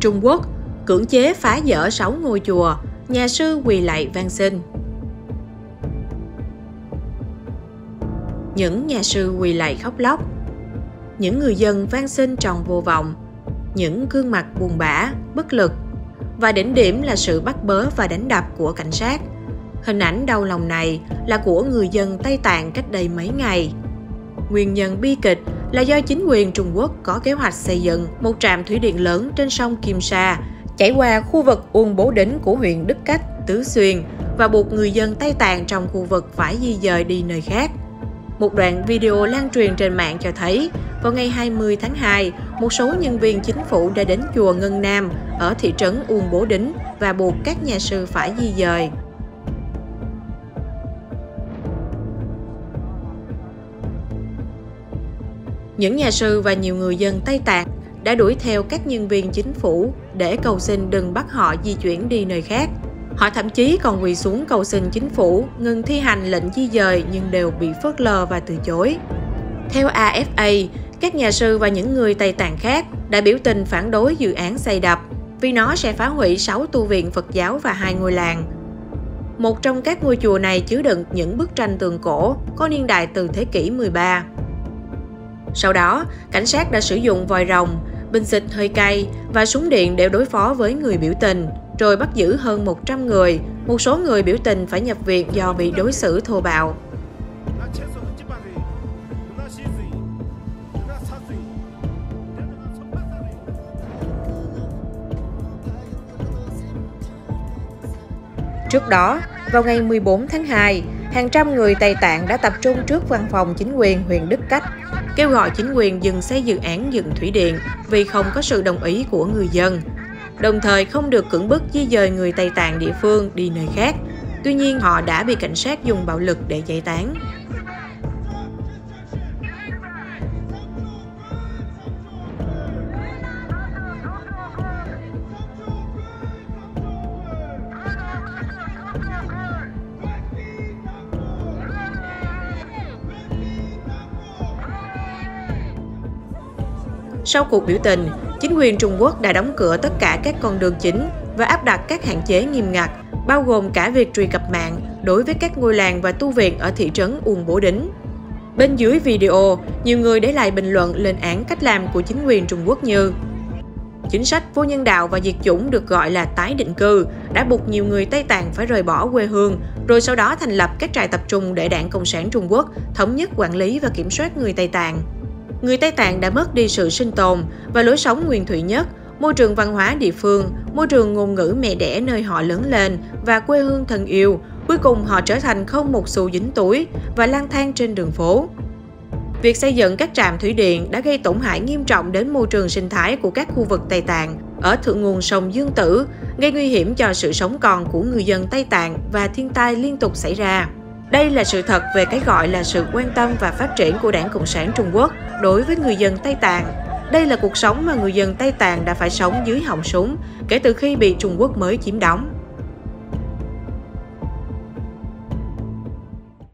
Trung Quốc cưỡng chế phá dỡ 6 ngôi chùa, nhà sư quỳ lạy van xin. Những nhà sư quỳ lạy khóc lóc, những người dân van xin tròn vô vọng, những gương mặt buồn bã, bất lực và đỉnh điểm là sự bắt bớ và đánh đập của cảnh sát. Hình ảnh đau lòng này là của người dân Tây Tạng cách đây mấy ngày. Nguyên nhân bi kịch là do chính quyền Trung Quốc có kế hoạch xây dựng một trạm thủy điện lớn trên sông Kim Sa chảy qua khu vực Uông Bố Đính của huyện Đức Cách, Tứ Xuyên và buộc người dân Tây Tạng trong khu vực phải di dời đi nơi khác. Một đoạn video lan truyền trên mạng cho thấy, vào ngày 20 tháng 2, một số nhân viên chính phủ đã đến chùa Ngân Nam ở thị trấn Uông Bố Đính và buộc các nhà sư phải di dời. Những nhà sư và nhiều người dân Tây Tạng đã đuổi theo các nhân viên chính phủ để cầu xin đừng bắt họ di chuyển đi nơi khác. Họ thậm chí còn quỳ xuống cầu xin chính phủ ngừng thi hành lệnh di dời nhưng đều bị phớt lờ và từ chối. Theo AFA, các nhà sư và những người Tây Tạng khác đã biểu tình phản đối dự án xây đập vì nó sẽ phá hủy 6 tu viện Phật giáo và hai ngôi làng. Một trong các ngôi chùa này chứa đựng những bức tranh tường cổ có niên đại từ thế kỷ 13. Sau đó, cảnh sát đã sử dụng vòi rồng, bình xịt hơi cay và súng điện để đối phó với người biểu tình, rồi bắt giữ hơn 100 người. Một số người biểu tình phải nhập viện do bị đối xử thô bạo. Trước đó, vào ngày 14 tháng 2, hàng trăm người Tây Tạng đã tập trung trước văn phòng chính quyền huyện Đức Cách, kêu gọi chính quyền dừng xây dự án dựng thủy điện vì không có sự đồng ý của người dân, đồng thời không được cưỡng bức di dời người Tây Tạng địa phương đi nơi khác. Tuy nhiên, họ đã bị cảnh sát dùng bạo lực để giải tán. Sau cuộc biểu tình, chính quyền Trung Quốc đã đóng cửa tất cả các con đường chính và áp đặt các hạn chế nghiêm ngặt, bao gồm cả việc truy cập mạng đối với các ngôi làng và tu viện ở thị trấn Uông Bổ Đính. Bên dưới video, nhiều người để lại bình luận lên án cách làm của chính quyền Trung Quốc như Chính sách vô nhân đạo và diệt chủng được gọi là tái định cư đã buộc nhiều người Tây Tạng phải rời bỏ quê hương, rồi sau đó thành lập các trại tập trung để đảng Cộng sản Trung Quốc thống nhất quản lý và kiểm soát người Tây Tạng người Tây Tạng đã mất đi sự sinh tồn và lối sống nguyên thủy nhất, môi trường văn hóa địa phương, môi trường ngôn ngữ mẹ đẻ nơi họ lớn lên và quê hương thân yêu. Cuối cùng họ trở thành không một xu dính túi và lang thang trên đường phố. Việc xây dựng các trạm thủy điện đã gây tổn hại nghiêm trọng đến môi trường sinh thái của các khu vực Tây Tạng ở thượng nguồn sông Dương Tử, gây nguy hiểm cho sự sống còn của người dân Tây Tạng và thiên tai liên tục xảy ra. Đây là sự thật về cái gọi là sự quan tâm và phát triển của Đảng Cộng sản Trung Quốc đối với người dân Tây Tạng. Đây là cuộc sống mà người dân Tây Tạng đã phải sống dưới họng súng kể từ khi bị Trung Quốc mới chiếm đóng.